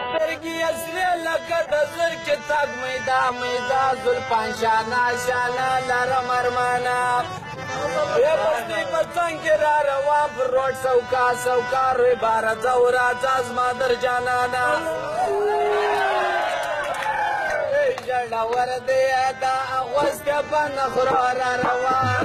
سترګي یې سرې لکه د زرکې تګ میدا میدا زلفان شانه شانه لرم ارمانه یې مستي په څنګ کې را روان پر روډ سوکا سوکا روی باره ځه او راځه زما در جانانه ژړور دی دا اغوسته په نخرو را روان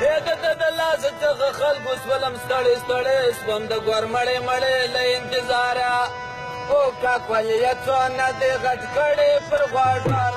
ای که ته د لاس څخه خلکو سولم ستړی ستړی سوم د ګور مړې مړې له انتظاره او کا کولې څونه دې غټ کړې پر غواړه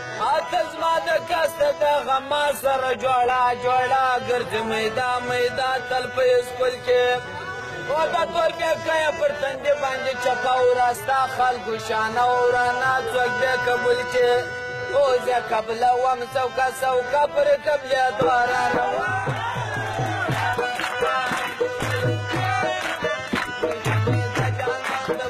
ته زما د کس د دغه ما سره جوړا جوړا ګرځې میدا میدا تل په اسکول کې او دا تور بیا کړی پر تندې باندې چپه وراستا خلکو شانه ورانه څوک بیا قبول کې او زه قبله وم څوکه څوکه پر قبله دواره روان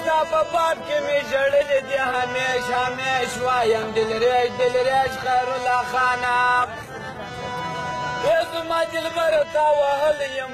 ستا په پاپ کې مې ژړلې دي همیش همیش وایم دلریش دلریش خیرالله خانه ای زما دلبره تا وهلی یم